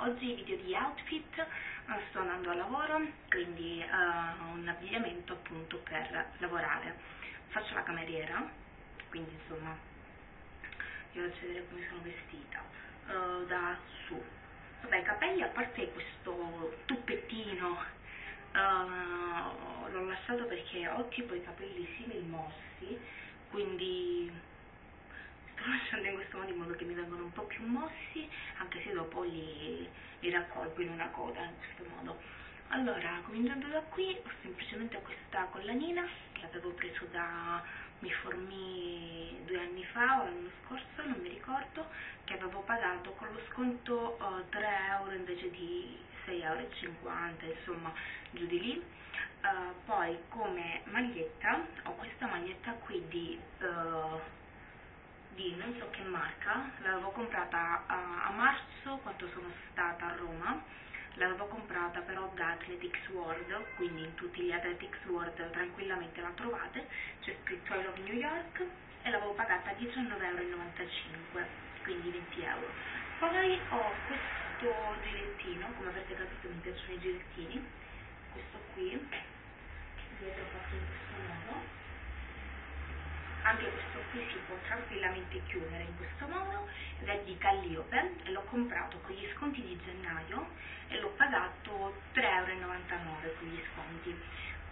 oggi video di outfit, eh, sto andando a lavoro, quindi eh, un abbigliamento appunto per lavorare. Faccio la cameriera, quindi insomma vi faccio vedere come sono vestita, uh, da su. Vabbè, i capelli a parte questo tuppettino, uh, l'ho lasciato perché ho tipo i capelli simili mossi, quindi sto lasciando in questo modo in modo che mi vengono un po' più mossi, anche se dopo li, li raccolgo in una coda in questo modo. Allora, cominciando da qui, ho semplicemente questa collanina che avevo preso da Mi Formi due anni fa o l'anno scorso, non mi ricordo, che avevo pagato con lo sconto uh, 3 euro invece di 6,50 euro, insomma, giù di lì. Uh, poi come maglietta ho questa maglietta qui di... Uh, di non so che marca, l'avevo comprata a, a marzo quando sono stata a Roma, l'avevo comprata però da Athletics World, quindi in tutti gli Athletics World tranquillamente la trovate, c'è scritto I Love New York e l'avevo pagata a 19,95€, quindi 20 euro. Poi ho questo gilettino, come avete capito mi piacciono i gilettini, questo qui, dietro fatto in questo modo, anche questo qui si può tranquillamente chiudere in questo modo ed è di Calliope. E l'ho comprato con gli sconti di gennaio e l'ho pagato 3,99 euro con gli sconti.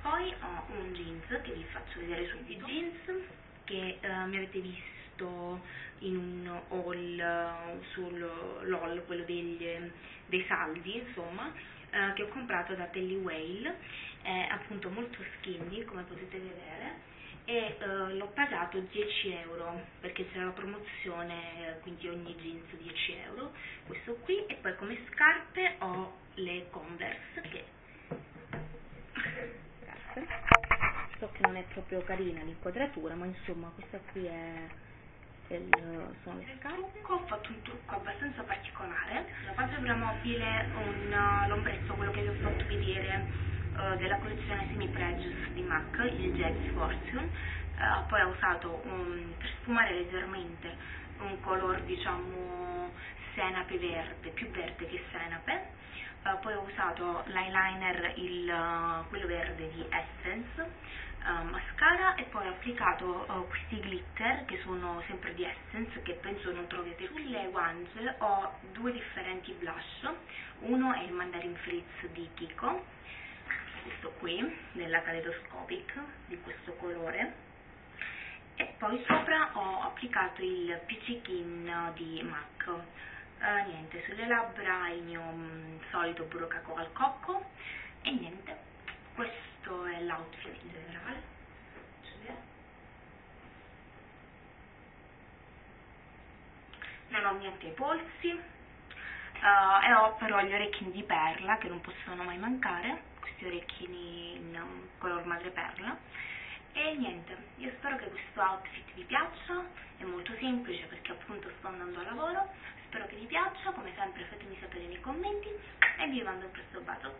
Poi ho un jeans che vi faccio vedere subito. Jeans che eh, mi avete visto in un haul uh, sul LOL, quello degli, dei saldi insomma eh, che ho comprato da Telly Whale è appunto molto skinny come potete vedere e eh, l'ho pagato 10 euro perché c'era la promozione quindi ogni jeans 10 euro questo qui e poi come scarpe ho le Converse che so che non è proprio carina l'inquadratura ma insomma questa qui è il, sono le scarpe. Ho fatto un trucco abbastanza particolare. La palpebra mobile un uh, l'ombretto quello che vi ho fatto vedere uh, della collezione Semi Prejuice di MAC, il James Fortune, uh, poi ho usato un, per sfumare leggermente un color diciamo senape verde, più verde che senape, uh, poi ho usato l'eyeliner, quello verde di Essence, Uh, mascara. E poi ho applicato uh, questi glitter che sono sempre di Essence che penso non trovate sulle guance ho due differenti blush. Uno è il Mandarin Fritz di Kiko questo qui nella Kaleidoscopic di questo colore. E poi sopra ho applicato il Pizzikin di MAC. Uh, niente, sulle labbra il mio um, solito burro cacao al cocco. E niente, questo è l'outfit in generale. Non ho niente ai polsi. Uh, e ho però gli orecchini di perla che non possono mai mancare questi orecchini in color madreperla e niente, io spero che questo outfit vi piaccia, è molto semplice perché appunto sto andando a lavoro, spero che vi piaccia, come sempre fatemi sapere nei commenti e vi mando un presto bacio.